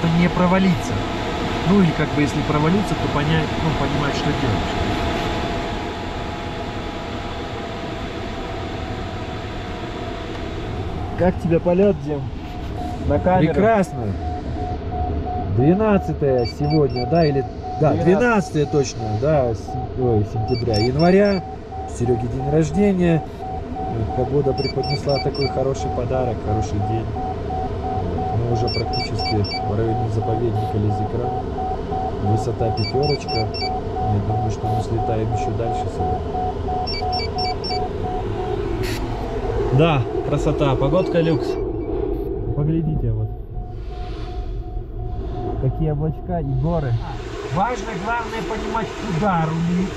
просто не провалиться. Ну или как бы если провалиться, то понять, ну, понимать, что делать. Как тебе полет, Дим? На камеру? Прекрасно. 12 сегодня, да, или... Да, 12 точно, да, с- ой, сентября, января. Сереге день рождения. Погода преподнесла такой хороший подарок, хороший день. Мы уже практически в районе заповедника Лизикран. Высота пятерочка. Я думаю, что мы слетаем еще дальше сегодня. Да, красота, погодка люкс. Поглядите вот. Какие облачка и горы. Важно, главное, понимать, куда рулить,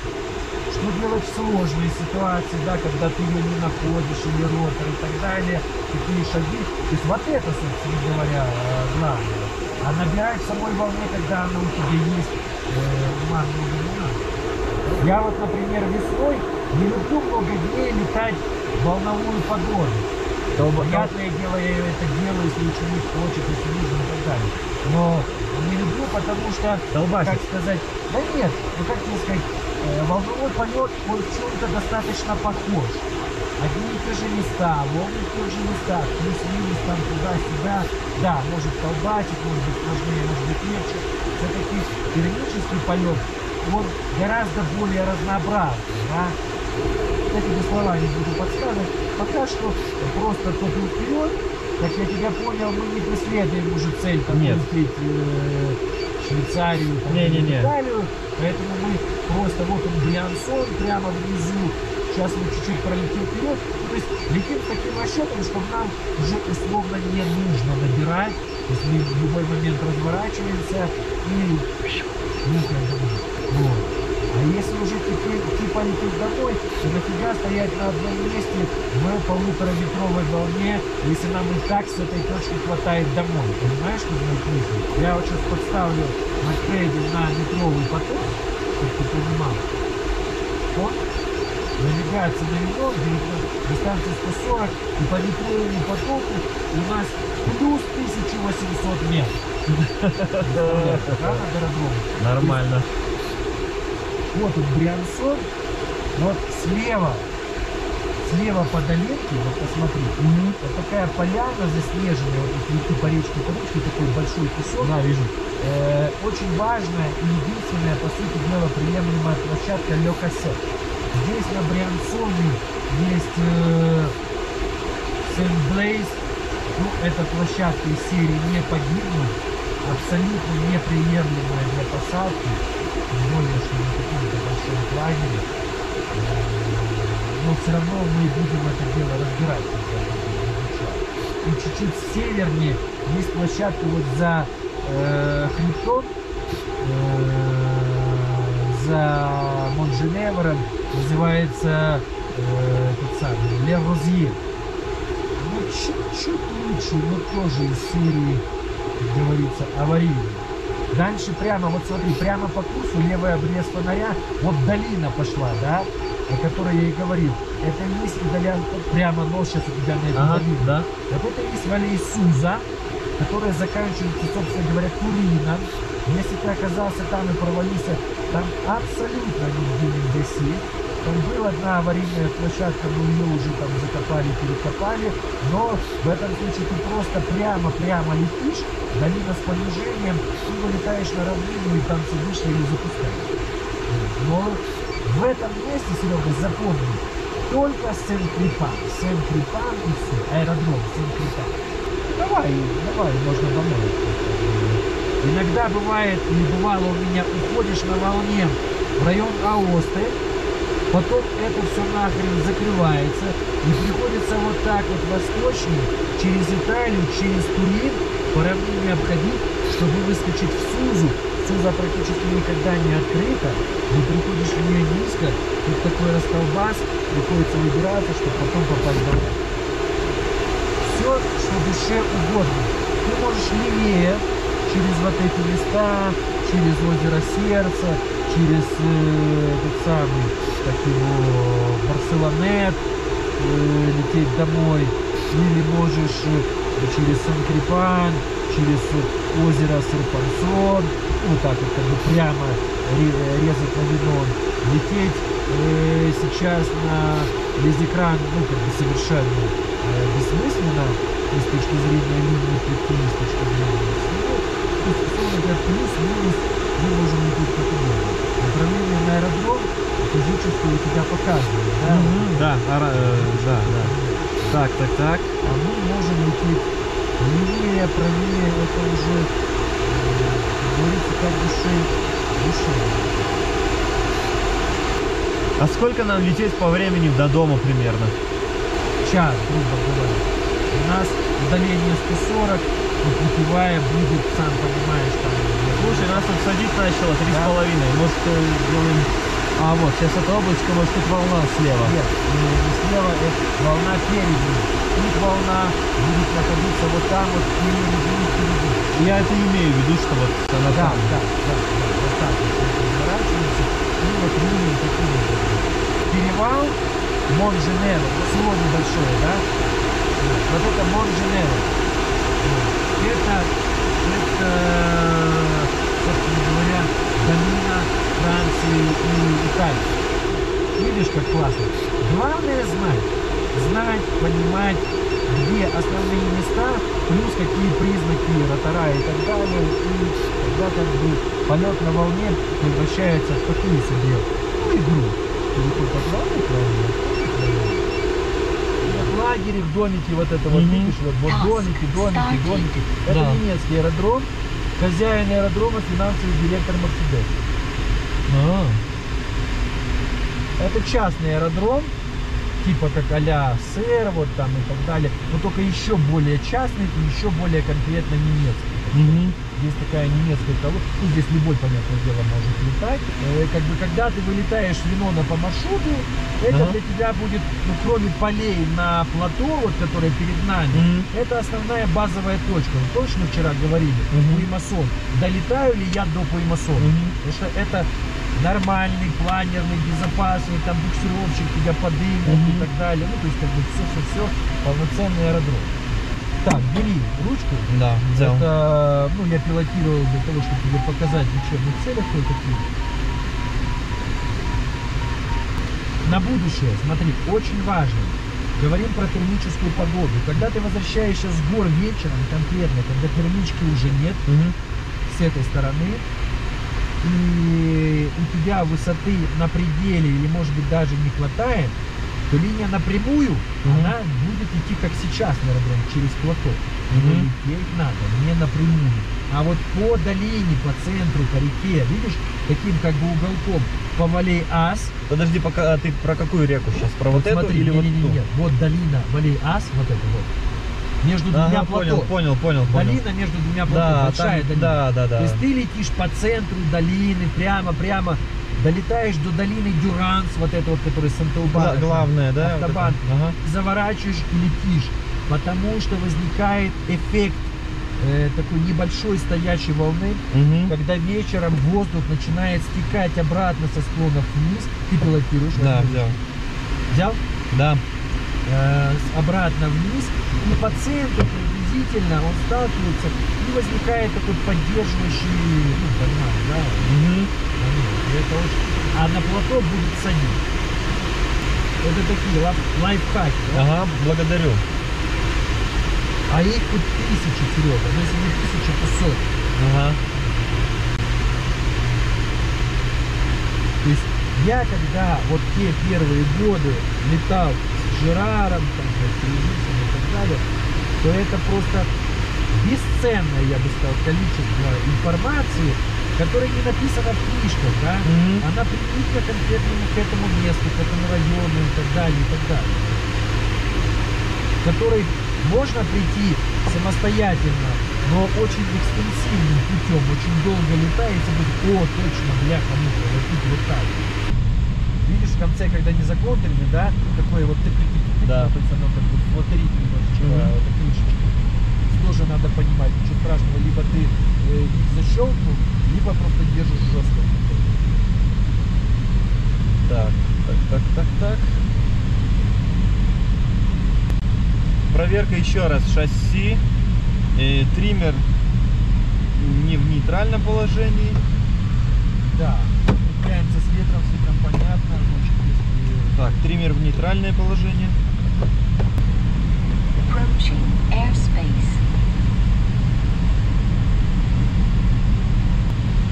что делать в сложной ситуации, да, когда ты ее не находишь, или ротор и так далее, какие шаги. То есть вот это, собственно говоря, э, главное. А набирать самой волне, когда она у тебя есть, э, надо. Я вот, например, весной не люблю много дней летать в волновую погоду. Понятное дело, я это делаю, если ученик хочет, если нужно и так далее. Но не люблю, потому что, Долбасит. как сказать, да нет, ну как тебе сказать, э, волновой полет, он в чем-то достаточно похож. Одни и те же места, волны в тех же местах, плюс-минус там туда-сюда. Да, может колбасить, может быть сложнее, может быть легче. Все-таки пиранический полет, он гораздо более разнообразный, да. Тебе слова не буду подсказывать. Пока что просто топим вперед. Как я тебя понял, мы не преследуем уже цель там Нет. э, Швейцарию, там, Не-не-не. или в Италию. Поэтому мы просто вот он Бриансон прямо внизу. Сейчас мы чуть-чуть пролетим вперед. То есть летим с таким расчетом, чтобы нам уже условно не нужно набирать. То есть мы в любой момент разворачиваемся и домой. Вот. А если уже типа лететь домой, то нафига стоять на одном месте в полутораметровой волне, если нам и так с этой точки хватает домой. Понимаешь, что мой смысл? Я вот сейчас подставлю на трейде на метровый поток, чтобы ты понимал. Вот. Навигация на винок, дистанция 140, и по метровому потоку у нас плюс 1800 метров. Да, над аэродромом? Нормально. Вот он Бриансон, вот слева, слева по долинке, вот посмотри, вот такая поляна заснеженная, вот идти по речке, по речке, такой большой песок. Да, вижу. Э, очень важная и единственная, по сути дела, приемлемая площадка Ле Кассет. Здесь на Бриансоне есть э, Сент-Блейз, ну, эта площадка из серии не погибнуть, абсолютно неприемлемая для посадки, тем более, что на каком-то большом планере. Э, Но все равно мы будем это дело разбирать. И чуть-чуть севернее есть площадка вот за э, хребтом, э, за Монженевером, называется э, этот самый Ле Розье. Ну, чуть-чуть лучше, но тоже из серии, как говорится, аварийный. Дальше прямо, вот смотри, прямо по курсу левый обрез фонаря, вот долина пошла, да, о которой я и говорил. Это и есть Идолянка, прямо нос сейчас у тебя на этой Ага, долине. да. Вот это и есть Валей Суза, которая заканчивается, собственно говоря, Турином. Если ты оказался там и провалился, там абсолютно нигде не гаси. Там была одна аварийная площадка, но ее уже там закопали, перекопали. Но в этом случае ты просто прямо-прямо летишь, долина с понижением, и вылетаешь на равнину и там сидишь или запускаешь. Но в этом месте, Серега, запомни, только Сен-Крипан. Сен-Крипан и все. Аэродром Сен-Крипан. Давай, давай, можно домой. Иногда бывает, или бывало у меня, уходишь на волне в район Аосты, потом это все нахрен закрывается, и приходится вот так вот восточнее, через Италию, через Турин, по равнине обходить, чтобы выскочить в Сузу. Суза практически никогда не открыта, но приходишь в нее низко, тут такой расколбас, приходится выбираться, чтобы потом попасть домой. Все, что душе угодно. Ты можешь левее, через вот эти места, через озеро Сердца, через э, этот самый, как его, Барселонет, э, лететь домой. Или можешь э, через Сан-Крипан, через озеро Сурпансон, ну так вот как бы прямо ре- резать на Винон, лететь э, сейчас на Лизикран, ну как бы совершенно э, бессмысленно и с точки зрения линии пути, и с точки зрения всего. То условно говоря, плюс-минус мы можем лететь как угодно. Направление на аэродром физически у тебя показывает, да? Мгм, Да, ара- э, да, да. Так, так, так. А мы можем лететь левее, правее, это уже, э, говорится, как душе, душе. А сколько нам лететь по времени до дома примерно? Час, грубо говоря. У нас удаление 140, и путевая будет, сам понимаешь, там... Слушай, нас тут садить начало три с Да. половиной. Может, э, сделаем... А, вот, сейчас это облачко, может, тут волна слева. Нет, не, не слева, это волна переди. Тут волна будет находиться вот там вот, впереди, впереди. Я это имею в виду, что вот она Да, там. да, да, да, вот так вот разворачивается. И вот линия таким образом. Перевал Монженеро, село небольшое, да? Вот, вот это Монженеро. Вот. Это, это, собственно говоря, долина Франции и Италии. Видишь, как классно. Главное знать. Знать, понимать, где основные места, плюс какие признаки ротора и так далее. И тогда как бы полет на волне превращается в такую себе ну, игру. Переход от волны к волне, от волны к волне. И Вот в лагере, в домике, вот это вот, видишь, вот, вот домики, домики, домики. Это Да. немецкий аэродром. Хозяин аэродрома финансовый директор Мерседес. А, Это частный аэродром, типа как а-ля СЭР, вот там и так далее, но только еще более частный и еще более конкретно немецкий. мгм. Здесь такая немецкая колония, ну здесь любой, понятное дело, может летать. Э, как бы когда ты вылетаешь Винона по маршруту, это Ага. для тебя будет, ну кроме полей на плато, вот которые перед нами, Мгм. это основная базовая точка. Мы точно вчера говорили, Мгм. Пуймасон. Долетаю ли я до Пуймасона? Мгм. Потому что это нормальный, планерный, безопасный, там буксировщик тебя подымет и Мгм. так далее. Ну, то есть, как бы все-все-все, полноценный аэродром. Так, бери ручку. Да, взял. Это, ну, я пилотировал для того, чтобы тебе показать в учебных целях кое-какие. На будущее, смотри, очень важно. Говорим про термическую погоду. Когда ты возвращаешься с гор вечером, конкретно, когда термички уже нет, Мгм. с этой стороны, и у тебя высоты на пределе или может быть даже не хватает, то линия напрямую, Мгм. она будет идти как сейчас на аэродром, через плато. Мгм. лететь надо не напрямую. А вот по долине, по центру, по реке, видишь, таким как бы уголком, по Валей Ас, Подожди, пока а ты про какую реку сейчас? Про вот, эту смотри, или не, вот не, не, ту? не, вот долина Валей Ас, вот это вот, между двумя Ага, плато. понял, понял, понял, понял. Долина между двумя плато, Да, большая там- долина. да, да, да. То есть ты летишь по центру долины, прямо, прямо, долетаешь до долины Дюранс, вот это вот, который Санта-Убара. Гла- главное, да? вот Автобан. это? Ага. Заворачиваешь и летишь, потому что возникает эффект э, такой небольшой стоячей волны, Мгм. когда вечером воздух начинает стекать обратно со склонов вниз, ты пилотируешь. Да, взял. Взял? Да. Э, с- обратно вниз, и по центру приблизительно он сталкивается, и возникает такой поддерживающий, ну, понимаешь, да, Мгм. Это очень... А на плато будет садить. Это такие лайф- лайфхаки, да? Ага, благодарю. А их тут тысячи, Серега. Ну, если не тысяча, то сотни. Ага. То есть я когда вот те первые годы летал с Жераром, там, с и так далее, то это просто бесценное, я бы сказал, количество информации, которая не написана в книжках, да? Мгм. Она применительно конкретному к этому месту, к этому району и так далее, и так далее. Который можно прийти самостоятельно, но очень экстенсивным путем, очень долго летая, и будет, о, точно, бляха, муха, вот тут вот так. Видишь, в конце, когда не законтрены, да, такое вот тык тык тык Да. оно как бы флотерит немножечко, Мгм. вот эта крышечка. Тоже надо понимать, ничего страшного, либо ты э, защелкнул, либо просто держишь жестко. Так, так, так, так, так. Проверка еще раз шасси, э, триммер не в нейтральном положении. Да. Цепляемся с ветром, с ветром понятно. Значит, если... Так, триммер в нейтральное положение. Approaching airspace.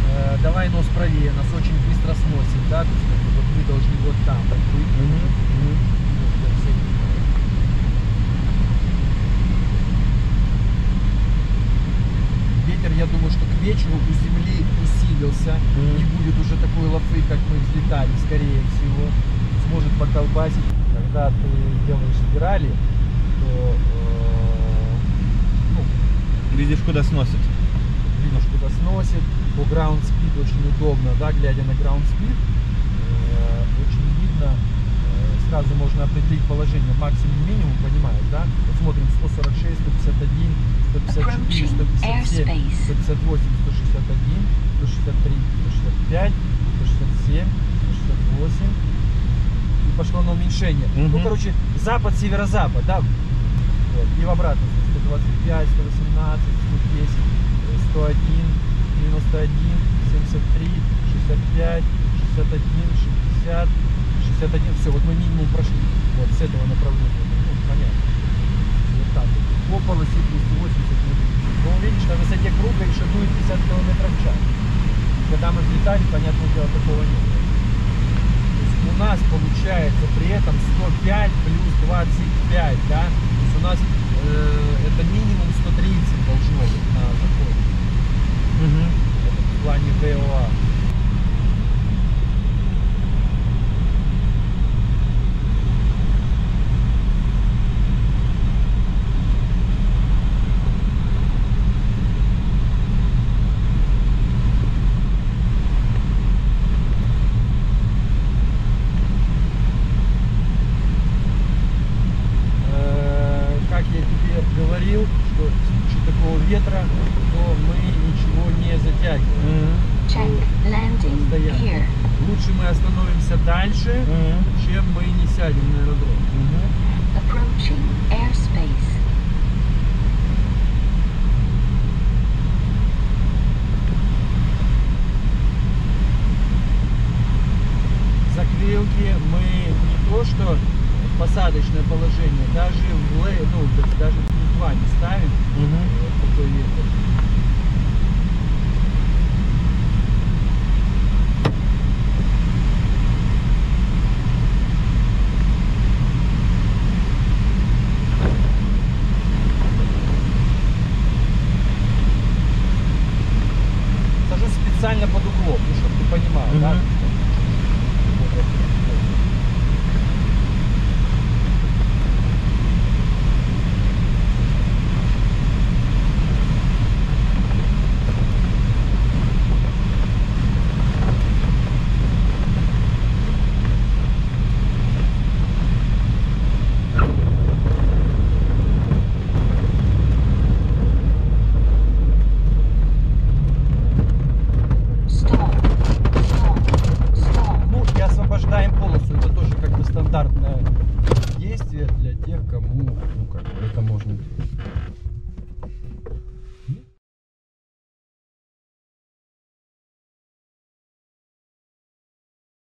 Э, давай нос правее, нас очень быстро сносит, да? То есть, как бы, вот мы должны вот там вот я всё понимаю. Ветер, я думаю, что к вечеру у земли усилился. Мгм. Не будет уже такой лафы, как мы взлетали, скорее всего. Сможет поколбасить. Когда ты делаешь спирали, то э, ну, Видишь, куда сносит. что куда сносит. По ground speed очень удобно, да, глядя на ground speed, э, очень видно, э, сразу можно определить положение максимум минимум, понимаешь, да? Вот смотрим 146, 151, 154, 157, airspace. 158, 161, 163, 165, 167, 168. И пошло на уменьшение. Ну, Мгм. короче, запад, северо-запад, да? Вот. И в обратную. 125, 118, 110, э, 101, 91, 73, 65, 61, 60, 61. Все, вот мы минимум прошли. Вот с этого направления. Ну, понятно. Вот так вот. По полосе 280 мы выключили. Но видишь, на высоте круга еще дует 50 км в час. Когда мы взлетали, понятное дело, такого не было. То есть у нас получается при этом 105 плюс 25, да? То есть у нас э, это минимум 130 должно быть. Это в плане ВОА. Э, Как я тебе говорил, что в случае такого ветра, то мы ничего не затягиваем. Check landing Постоянно. here. Лучше мы остановимся дальше, чем мы не сядем на аэродром. Approaching airspace. Закрылки мы не то что в посадочное положение, даже в лей, ну, даже в не ставим. Вот такой ветер.